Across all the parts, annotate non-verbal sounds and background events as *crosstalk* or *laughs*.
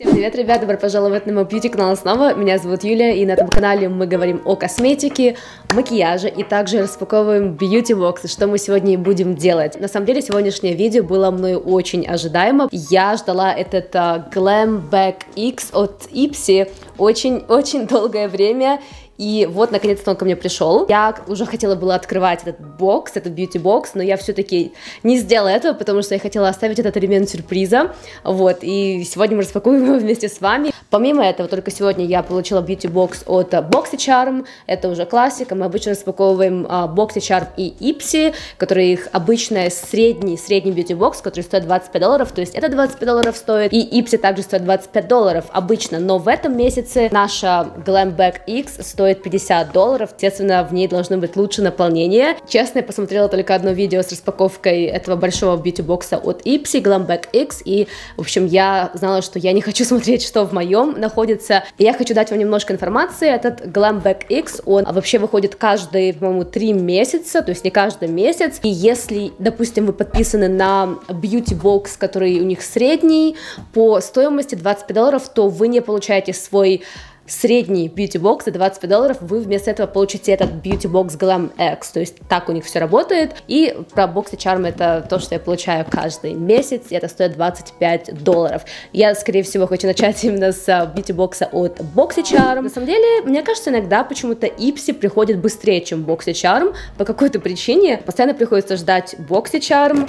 Всем привет, ребята, добро пожаловать на мой бьюти-канал снова. Меня зовут Юлия, и на этом канале мы говорим о косметике, макияже и также распаковываем бьюти-боксы, что мы сегодня и будем делать. На самом деле, сегодняшнее видео было мною очень ожидаемо. Я ждала этот uh, Glam Back X от Ipsy очень-очень долгое время, и вот, наконец-то он ко мне пришел. Я уже хотела было открывать этот бокс, этот бьюти-бокс, но я все-таки не сделала этого, потому что я хотела оставить этот элемент сюрприза. Вот, и сегодня мы распакуем его *laughs* вместе с вами. Помимо этого, только сегодня я получила бьюти-бокс от BoxyCharm, это уже классика. Мы обычно распаковываем uh, BoxyCharm и Ipsy, которые их обычная средний, средний бьюти-бокс, который стоит 25 долларов, то есть это 25 долларов стоит, и Ipsy также стоит 25 долларов обычно, но в этом месяце наша Glam Back X стоит стоит 50 долларов, естественно, в ней должно быть лучше наполнение. Честно, я посмотрела только одно видео с распаковкой этого большого бьюти-бокса от Ipsy, Glamback X, и, в общем, я знала, что я не хочу *laughs* смотреть, что в моем находится. И я хочу дать вам немножко информации. Этот Glamback X, он вообще выходит каждые, по-моему, 3 месяца, то есть не каждый месяц. И если, допустим, вы подписаны на бьюти-бокс, который у них средний, по стоимости 25 долларов, то вы не получаете свой средний бьюти-бокс за 25 долларов, вы вместо этого получите этот бьюти-бокс Glam X, то есть так у них все работает, и про боксы Charm это то, что я получаю каждый месяц, и это стоит 25 долларов. Я, скорее всего, хочу начать *laughs* именно с бьюти-бокса от BoxyCharm. На самом деле, мне кажется, иногда почему-то Ипси приходит быстрее, чем BoxyCharm, по какой-то причине. Постоянно приходится ждать BoxyCharm,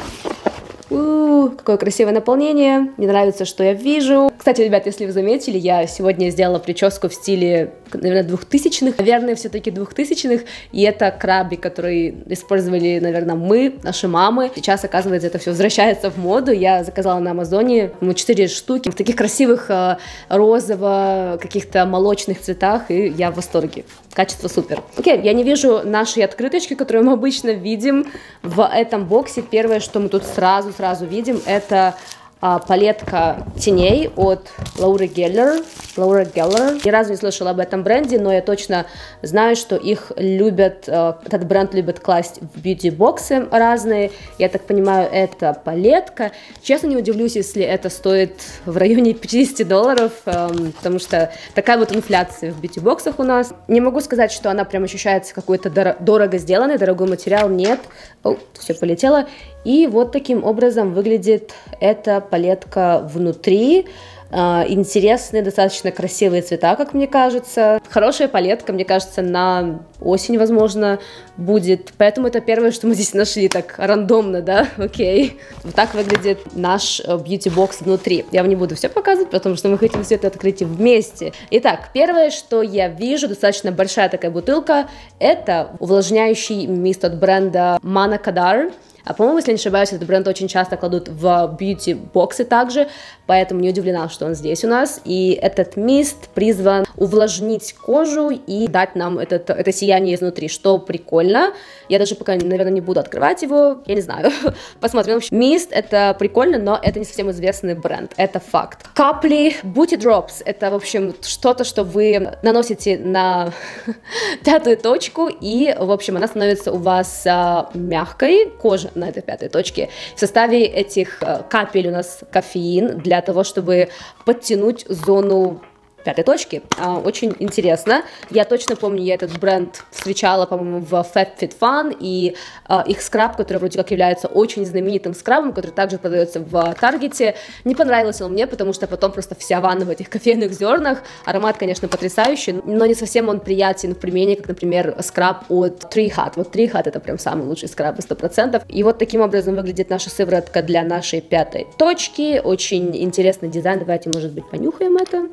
у, какое красивое наполнение. Мне нравится, что я вижу. Кстати, ребят, если вы заметили, я сегодня сделала прическу в стиле, наверное, двухтысячных. Наверное, все-таки двухтысячных. И это краби, которые использовали, наверное, мы, наши мамы. Сейчас, оказывается, это все возвращается в моду. Я заказала на Амазоне ну, 4 штуки в таких красивых э, розово, каких-то молочных цветах. И я в восторге. Качество супер. Окей, я не вижу нашей открыточки, которую мы обычно видим в этом боксе. Первое, что мы тут сразу сразу видим, это а, палетка теней от Лауры Геллер. Лаура Геллер. Ни разу не слышала об этом бренде, но я точно знаю, что их любят, э, этот бренд любят класть в бьюти-боксы разные. Я так понимаю, это палетка. Честно, не удивлюсь, если это стоит в районе *laughs* 50 долларов, эм, потому что такая вот инфляция в бьюти-боксах у нас. Не могу сказать, что она прям ощущается какой-то дорого сделанный, дорогой материал, нет. О, все полетело. И вот таким образом выглядит эта палетка внутри. А, интересные, достаточно красивые цвета, как мне кажется. Хорошая палетка, мне кажется, на осень, возможно, будет. Поэтому это первое, что мы здесь нашли, так рандомно, да, *laughs* окей. Вот так выглядит наш бьюти-бокс внутри. Я вам не буду все показывать, потому что мы хотим все это открыть вместе. Итак, первое, что я вижу, достаточно большая такая бутылка, это увлажняющий мист от бренда Mana Kadar. А, по-моему, если не ошибаюсь, этот бренд очень часто кладут в бьюти-боксы также, поэтому не удивлена, что он здесь у нас. И этот мист призван увлажнить кожу и дать нам этот, это сияние изнутри, что прикольно. Я даже пока, наверное, не буду открывать его, я не знаю. *laughs* Посмотрим. В общем, мист — это прикольно, но это не совсем известный бренд, это факт. Капли Booty Drops — это, в общем, что-то, что вы наносите на *laughs* пятую точку, и, в общем, она становится у вас а, мягкой, кожа на этой пятой точке. В составе этих э, капель у нас кофеин для того, чтобы подтянуть зону пятой точки. А, очень интересно. Я точно помню, я этот бренд встречала, по-моему, в Fat Fit Fun, и а, их скраб, который вроде как является очень знаменитым скрабом, который также продается в Таргете, не понравился он мне, потому что потом просто вся ванна в этих кофейных зернах. Аромат, конечно, потрясающий, но не совсем он приятен в применении, как, например, скраб от Tree Hut. Вот Tree Hut это прям самый лучший скраб на 100%. И вот таким образом выглядит наша сыворотка для нашей пятой точки. Очень интересный дизайн. Давайте, может быть, понюхаем это.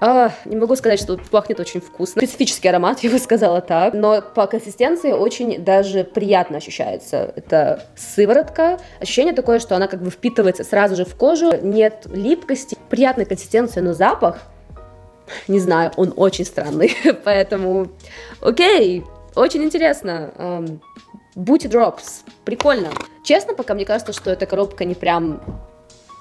А, не могу сказать, что пахнет очень вкусно. Специфический аромат, *laughs* я бы сказала так. Но по консистенции очень даже приятно ощущается. Это сыворотка. Ощущение такое, что она как бы впитывается сразу же в кожу. Нет липкости. Приятная консистенция, но запах, *laughs* не знаю, он очень странный. *laughs* Поэтому, окей, очень интересно. Booty Drops. Прикольно. Честно, пока мне кажется, что эта коробка не прям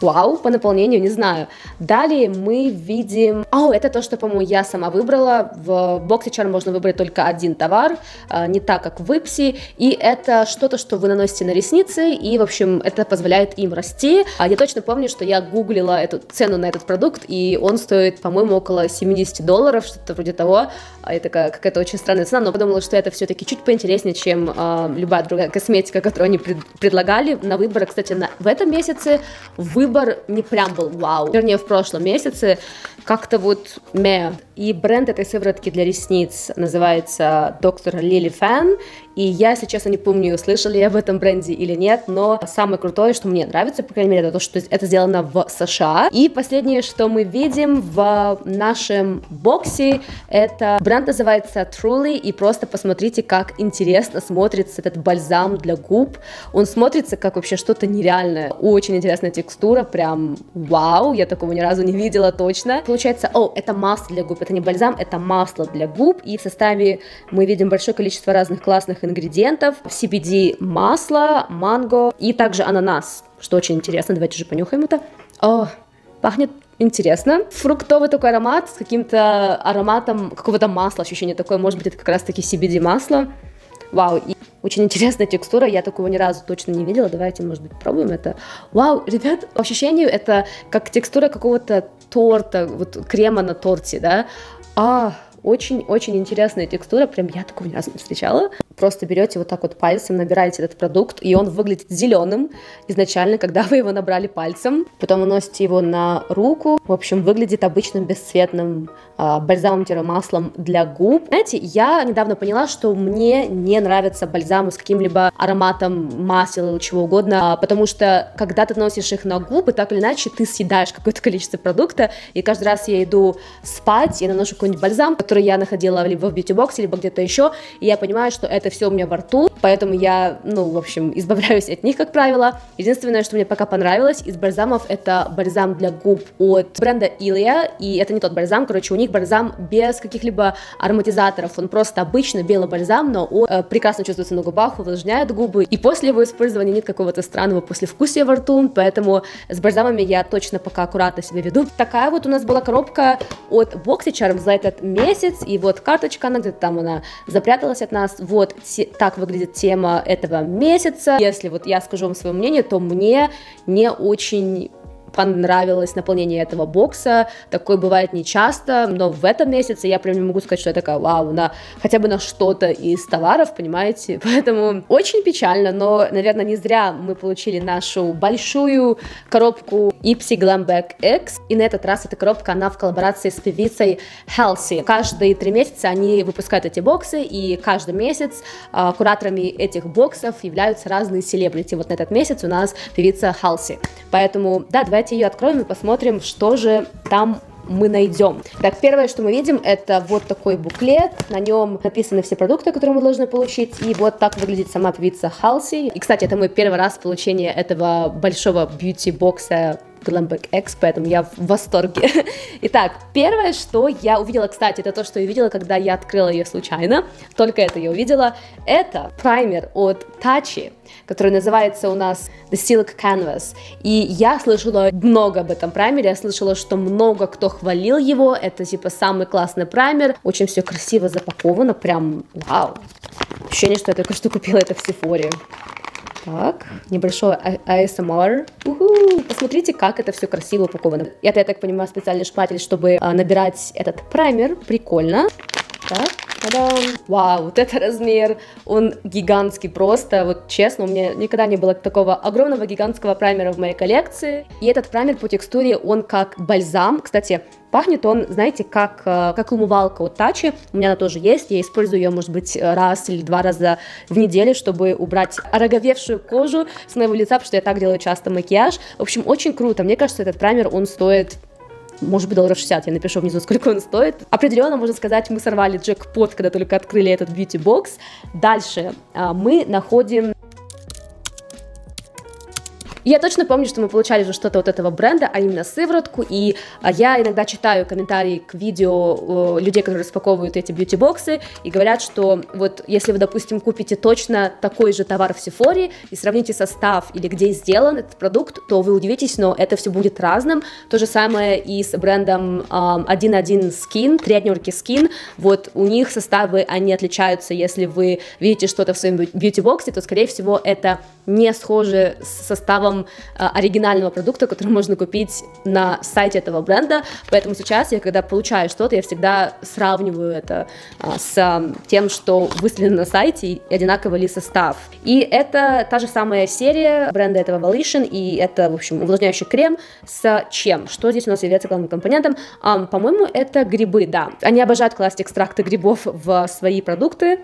Вау, по наполнению, не знаю. Далее мы видим... О, это то, что, по-моему, я сама выбрала. В боксе чар можно выбрать только один товар, а, не так, как в Ipsy. И это что-то, что вы наносите на ресницы, и, в общем, это позволяет им расти. А я точно помню, что я гуглила эту цену на этот продукт, и он стоит, по-моему, около 70 долларов, что-то вроде того. А это какая-то очень странная цена, но подумала, что это все-таки чуть поинтереснее, чем любая другая косметика, которую они пред предлагали. На выбор, кстати, на, в этом месяце вы выбор не прям был вау. Вернее, в прошлом месяце как-то вот мэ. И бренд этой сыворотки для ресниц называется доктор Лили Фэн. И я, если честно, не помню, слышали об этом бренде или нет, но самое крутое, что мне нравится, по крайней мере, это то, что это сделано в США. И последнее, что мы видим в нашем боксе, это бренд называется Truly, и просто посмотрите, как интересно смотрится этот бальзам для губ. Он смотрится как вообще что-то нереальное. Очень интересная текстура, прям вау, я такого ни разу не видела точно. Получается, о, это масло для губ, это не бальзам, это масло для губ, и в составе мы видим большое количество разных классных ингредиентов. CBD масло, манго и также ананас, что очень интересно. Давайте же понюхаем это. О, пахнет интересно. Фруктовый такой аромат с каким-то ароматом какого-то масла, ощущение такое, может быть, это как раз-таки CBD масло. Вау, и очень интересная текстура, я такого ни разу точно не видела, давайте, может быть, пробуем это. Вау, ребят, ощущение это как текстура какого-то торта, вот крема на торте, да. А, очень-очень интересная текстура, прям я такого ни разу не встречала. Просто берете вот так вот пальцем, набираете этот продукт, и он выглядит зеленым изначально, когда вы его набрали пальцем. Потом наносите его на руку. В общем, выглядит обычным бесцветным а, бальзамом-маслом для губ. Знаете, я недавно поняла, что мне не нравятся бальзамы с каким-либо ароматом масел или чего угодно, а, потому что когда ты носишь их на губы, так или иначе ты съедаешь какое-то количество продукта, и каждый раз я иду спать, я наношу какой-нибудь бальзам, который я находила либо в бьюти-боксе, либо где-то еще, и я понимаю, что это все у меня во рту, поэтому я, ну, в общем, *laughs* избавляюсь от них, как правило. Единственное, что мне пока понравилось из бальзамов, это бальзам для губ от бренда Iliya, и это не тот бальзам, короче, у них бальзам без каких-либо ароматизаторов, он просто обычный белый бальзам, но он э, прекрасно чувствуется на губах, увлажняет губы, и после его использования нет какого-то странного послевкусия во рту, поэтому с бальзамами я точно пока аккуратно себя веду. Такая вот у нас была коробка от BoxyCharm за этот месяц, и вот карточка, она где-то там она запряталась от нас, вот те, так выглядит тема этого месяца. Если вот я скажу вам свое мнение, то мне не очень понравилось наполнение этого бокса. Такое бывает не часто, но в этом месяце я прям не могу сказать, что я такая, вау, на хотя бы на что-то из товаров, понимаете? *laughs* Поэтому очень печально, но, наверное, не зря мы получили нашу большую коробку Ipsy Glamback X. И на этот раз эта коробка, она в коллаборации с певицей Halsey. Каждые три месяца они выпускают эти боксы, и каждый месяц а, кураторами этих боксов являются разные селебрити. Вот на этот месяц у нас певица Halsey. Поэтому, да, давайте Давайте ее откроем и посмотрим, что же там мы найдем. Так, первое, что мы видим, это вот такой буклет. На нем написаны все продукты, которые мы должны получить. И вот так выглядит сама певица Халси. И, кстати, это мой первый раз получение этого большого бьюти-бокса Glamback X, поэтому я в восторге. *laughs* Итак, первое, что я увидела, кстати, это то, что я видела, когда я открыла ее случайно, только это я увидела, это праймер от Tachi, который называется у нас The Silk Canvas. И я слышала много об этом праймере, я слышала, что много кто хвалил его, это типа самый классный праймер, очень все красиво запаковано, прям вау. Ощущение, что я только что купила это в Сефоре. Так, небольшой ASMR. А, Уху! Посмотрите, как это все красиво упаковано. Это, я так понимаю, специальный шпатель, чтобы а, набирать этот праймер. Прикольно. Так, Та-дам! Вау, вот это размер, он гигантский просто, вот честно, у меня никогда не было такого огромного гигантского праймера в моей коллекции, и этот праймер по текстуре, он как бальзам, кстати, Пахнет он, знаете, как, э, как умывалка от Тачи. У меня она тоже есть. Я использую ее, может быть, раз или два раза в неделю, чтобы убрать ороговевшую кожу с моего лица, потому что я так делаю часто макияж. В общем, очень круто. Мне кажется, этот праймер, он стоит может быть, долларов 60, я напишу внизу, сколько он стоит. Определенно, можно сказать, мы сорвали джекпот, когда только открыли этот бьюти-бокс. Дальше а, мы находим Я точно помню, что мы получали уже что-то от этого бренда, а именно сыворотку, и а, я иногда читаю комментарии к видео людей, которые распаковывают эти бьюти-боксы, и говорят, что вот если вы, допустим, купите точно такой же товар в Сефоре и сравните состав или где сделан этот продукт, то вы удивитесь, но это все будет разным. То же самое и с брендом um, 1.1 Skin, третнерки Skin, вот у них составы, они отличаются, если вы видите что-то в своем бьюти-боксе, то, скорее всего, это не схоже с составом э, оригинального продукта, который *laughs* можно купить на сайте этого бренда. Поэтому сейчас я, когда получаю что-то, я всегда сравниваю это э, с э, тем, что выставлено на сайте, и одинаковый ли состав. И это та же самая серия бренда этого Volition, и это, в общем, увлажняющий крем с чем? Что здесь у нас является главным компонентом? По-моему, это грибы, да. Они обожают класть экстракты грибов в свои продукты.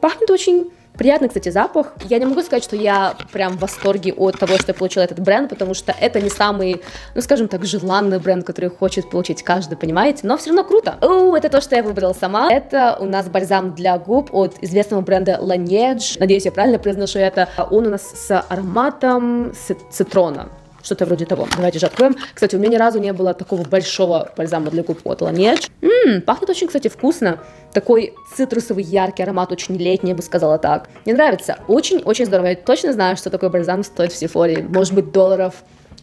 Пахнет очень Приятный, кстати, запах. Я не могу сказать, что я прям в восторге от того, что я получила этот бренд, потому что это не самый, ну, скажем так, желанный бренд, который хочет получить каждый, понимаете? Но все равно круто. О, это то, что я выбрала сама. Это у нас бальзам для губ от известного бренда Laneige. Надеюсь, я правильно произношу это. Он у нас с ароматом цитрона что-то вроде того. Давайте же откроем. Кстати, у меня ни разу не было такого большого бальзама для губ от Laneige. Ммм, пахнет очень, кстати, вкусно. Такой цитрусовый яркий аромат, очень летний, я бы сказала так. Мне нравится. Очень-очень здорово. Я точно знаю, что такой бальзам стоит в Сефоре. Может быть, долларов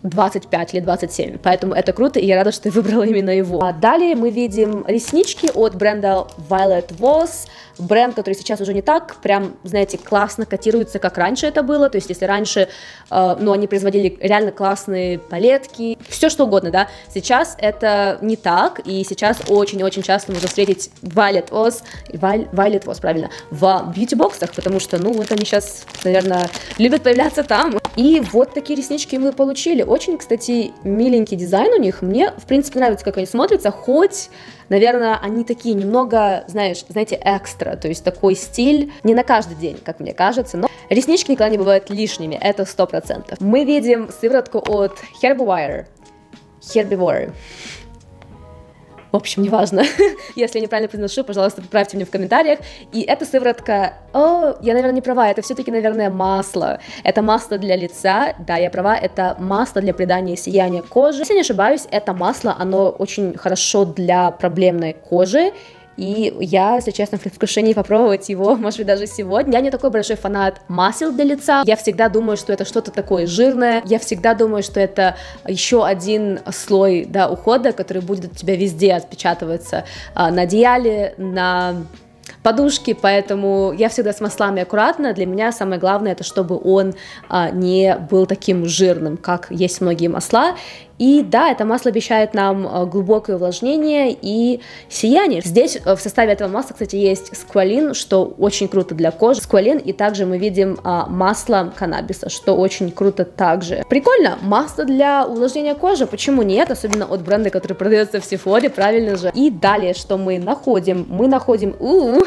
25 или 27, поэтому это круто, и я рада, что ты выбрала именно его. А далее мы видим реснички от бренда Violet Voss, бренд, который сейчас уже не так прям, знаете, классно котируется, как раньше это было, то есть если раньше, э, ну, они производили реально классные палетки, все что угодно, да, сейчас это не так, и сейчас очень-очень часто можно встретить Violet Voss, Violet Voss, правильно, в бьюти-боксах, потому что, ну, вот они сейчас, наверное, любят появляться там. И вот такие реснички мы получили. Очень, кстати, миленький дизайн у них. Мне, в принципе, нравится, как они смотрятся, хоть наверное, они такие немного, знаешь, знаете, экстра, то есть такой стиль не на каждый день, как мне кажется, но реснички никогда не бывают лишними, это сто процентов. Мы видим сыворотку от Herbivore, Herbivore, в общем, неважно. *laughs* Если я неправильно произношу, пожалуйста, поправьте мне в комментариях. И эта сыворотка... О, я, наверное, не права. Это все-таки, наверное, масло. Это масло для лица. Да, я права. Это масло для придания сияния кожи. Если не ошибаюсь, это масло, оно очень хорошо для проблемной кожи. И я, если честно, в предвкушении попробовать его, *laughs* может быть, даже сегодня. Я не такой большой фанат масел для лица. Я всегда думаю, что это что-то такое жирное. Я всегда думаю, что это еще один слой да, ухода, который будет у тебя везде отпечатываться а, на одеяле, на подушки, поэтому я всегда с маслами аккуратно. Для меня самое главное это чтобы он а, не был таким жирным, как есть многие масла. И да, это масло обещает нам э, глубокое увлажнение и сияние. Здесь э, в составе этого масла, кстати, есть сквалин, что очень круто для кожи. Сквалин, и также мы видим а, масло каннабиса, что очень круто также. Прикольно, масло для увлажнения кожи, почему нет, особенно от бренда, который продается в Сефоре, правильно же. И далее, что мы находим? Мы находим... У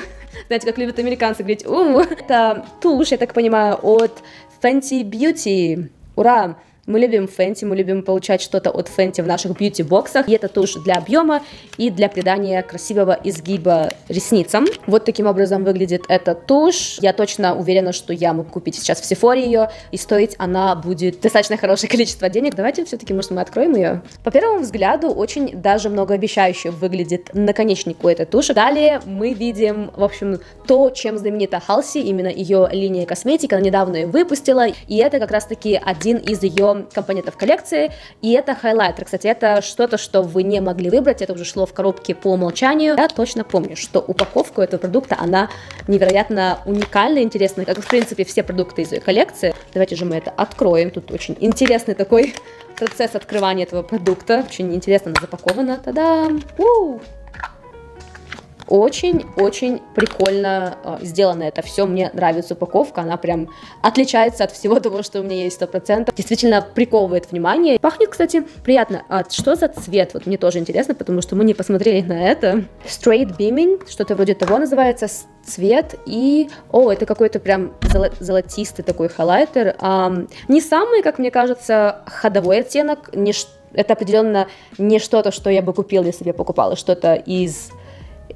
знаете, как любят американцы говорить, -у. это тушь, я так понимаю, от Fenty Beauty. Ура! Мы любим фэнти, мы любим получать что-то от фэнти в наших бьюти-боксах. И это тушь для объема и для придания красивого изгиба ресницам. Вот таким образом выглядит эта тушь. Я точно уверена, что я могу купить сейчас в Сефоре ее, и стоить она будет достаточно хорошее количество денег. Давайте все-таки, может, мы откроем ее. По первому взгляду, очень даже многообещающе выглядит наконечник у этой туши. Далее мы видим, в общем, то, чем знаменита Халси, именно ее линия косметики. Она недавно ее выпустила, и это как раз-таки один из ее компонентов коллекции, и это хайлайтер. Кстати, это что-то, что вы не могли выбрать, это уже шло в коробке по умолчанию. Я точно помню, что упаковка этого продукта, она невероятно уникальная, интересная, как, в принципе, все продукты из ее коллекции. Давайте же мы это откроем. Тут очень интересный такой процесс открывания этого продукта. Очень интересно она запакована. Та-дам! Очень-очень прикольно э, сделано это все. Мне нравится упаковка, она прям отличается от всего *laughs* того, что у меня есть 100%. Действительно приковывает внимание. Пахнет, кстати, приятно. А что за цвет? Вот мне тоже интересно, потому что мы не посмотрели на это. Straight Beaming, что-то вроде того называется цвет и о это какой-то прям золотистый такой хайлайтер а, не самый как мне кажется ходовой оттенок не это определенно не что-то что я бы купила если бы я покупала что-то из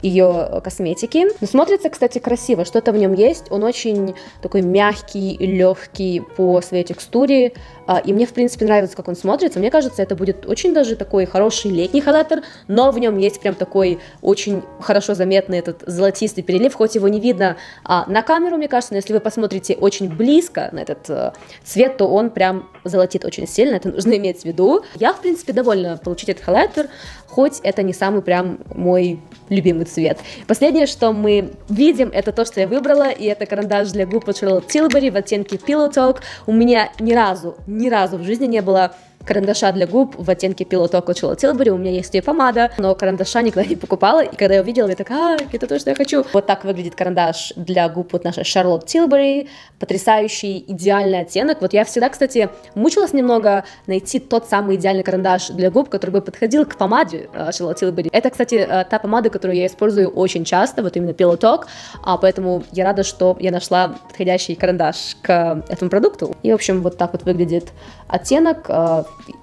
ее косметики. Но смотрится, кстати, красиво, что-то в нем есть. Он очень такой мягкий, легкий по своей текстуре. А, и мне, в принципе, нравится, как он смотрится. Мне кажется, это будет очень даже такой хороший летний хайлайтер, но в нем есть прям такой очень хорошо заметный этот золотистый перелив, хоть его не видно а, на камеру, мне кажется, но если вы посмотрите очень близко на этот а, цвет, то он прям золотит очень сильно, это нужно *laughs* иметь в виду. Я, в принципе, довольна получить этот хайлайтер, хоть это не самый прям мой любимый цвет. Последнее, что мы видим, это то, что я выбрала, и это карандаш для губ от Charlotte Tilbury в оттенке Pillow Talk. У меня ни разу, ни разу в жизни не было карандаша для губ в оттенке Talk от Charlotte Tilbury, у меня есть ее помада, но карандаша никогда не покупала, и когда я увидела, я такая, а, это то, что я хочу. Вот так выглядит карандаш для губ от нашей Charlotte Tilbury, потрясающий, идеальный оттенок. Вот я всегда, кстати, мучилась немного найти тот самый идеальный карандаш для губ, который бы подходил к помаде э, Charlotte Tilbury. Это, кстати, э, та помада, которую я использую очень часто, вот именно Talk, а поэтому я рада, что я нашла подходящий карандаш к этому продукту. И, в общем, вот так вот выглядит оттенок.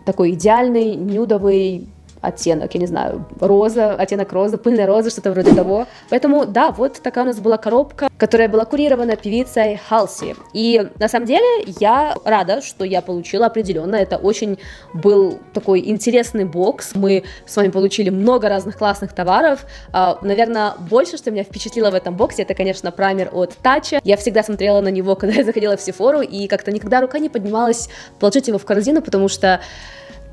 Такой идеальный, нюдовый, оттенок, я не знаю, роза, оттенок розы, пыльная роза, что-то вроде того. Поэтому, да, вот такая у нас была коробка, которая была курирована певицей Халси. И на самом деле я рада, что я получила определенно. Это очень был такой интересный бокс. Мы с вами получили много разных классных товаров. А, наверное, больше, что меня впечатлило в этом боксе, это, конечно, праймер от Тача. Я всегда смотрела на него, *laughs* когда я заходила в Сефору, и как-то никогда рука не поднималась положить его в корзину, потому что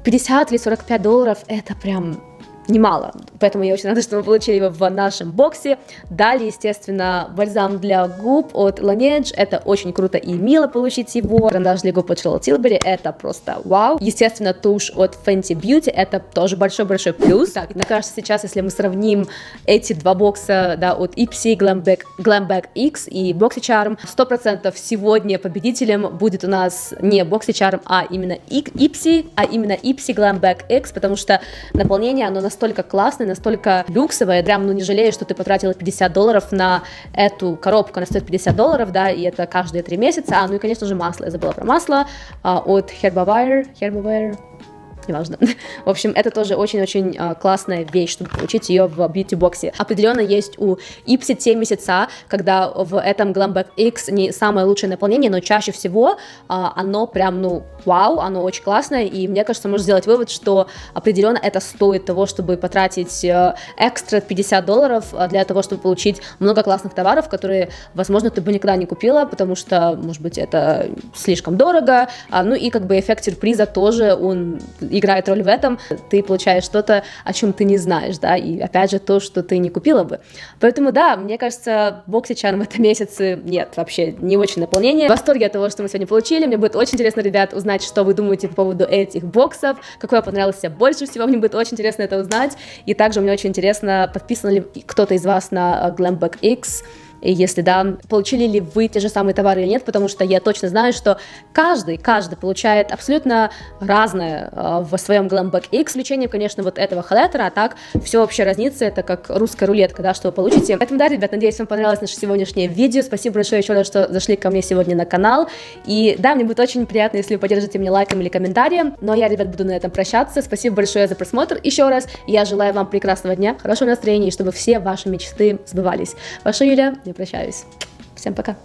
50 или 45 долларов это прям немало. Поэтому я очень рада, что мы получили его в нашем боксе. Далее, естественно, бальзам для губ от Laneige. Это очень круто и мило получить его. Карандаш для губ от Charlotte Tilbury. Это просто вау. Естественно, тушь от Fenty Beauty. Это тоже большой-большой плюс. Так, мне кажется, сейчас, если мы сравним эти два бокса, да, от Ipsy, Glamback, Glamback X и BoxyCharm, 100% сегодня победителем будет у нас не BoxyCharm, а именно Ipsy, а именно Ipsy Glamback X, потому что наполнение, оно настолько настолько классная, настолько люксовая, прям, ну, не жалеешь, что ты потратила 50 долларов на эту коробку, она стоит 50 долларов, да, и это каждые три месяца, а, ну и, конечно же, масло, я забыла про масло, а, от Herbivore, Herbivore, неважно. *laughs* В общем, это тоже очень-очень э, классная вещь, чтобы получить ее в бьюти-боксе. Определенно есть у Ipsy те месяца, когда в этом Glamback X не самое лучшее наполнение, но чаще всего э, оно прям, ну, вау, оно очень классное, и мне кажется, можно сделать вывод, что определенно это стоит того, чтобы потратить э, экстра 50 долларов для того, чтобы получить много классных товаров, которые, возможно, ты бы никогда не купила, потому что, может быть, это слишком дорого, а, ну и как бы эффект сюрприза тоже, он играет роль в этом, ты получаешь что-то, о чем ты не знаешь, да, и опять же то, что ты не купила бы. Поэтому, да, мне кажется, боксичан в этом месяце нет, вообще не очень наполнение. В восторге от того, что мы сегодня получили, мне будет очень интересно, ребят, узнать, что вы думаете по поводу этих боксов, какой вам понравился больше всего, мне будет очень интересно это узнать, и также мне очень интересно, подписан ли кто-то из вас на Glamback X, и если да, получили ли вы те же самые товары или нет, потому что я точно знаю, что каждый, каждый получает абсолютно разное э, в своем Glamback X, исключением, конечно, вот этого хайлайтера, а так все вообще разнится, это как русская рулетка, да, что вы получите. Поэтому, да, ребят, надеюсь, вам понравилось наше сегодняшнее видео, спасибо большое еще раз, что зашли ко мне сегодня на канал, и да, мне будет очень приятно, если вы поддержите меня лайком или комментарием, но я, ребят, буду на этом прощаться, спасибо большое за просмотр еще раз, я желаю вам прекрасного дня, хорошего настроения, и чтобы все ваши мечты сбывались. Ваша Юля, прощаюсь. Всем пока.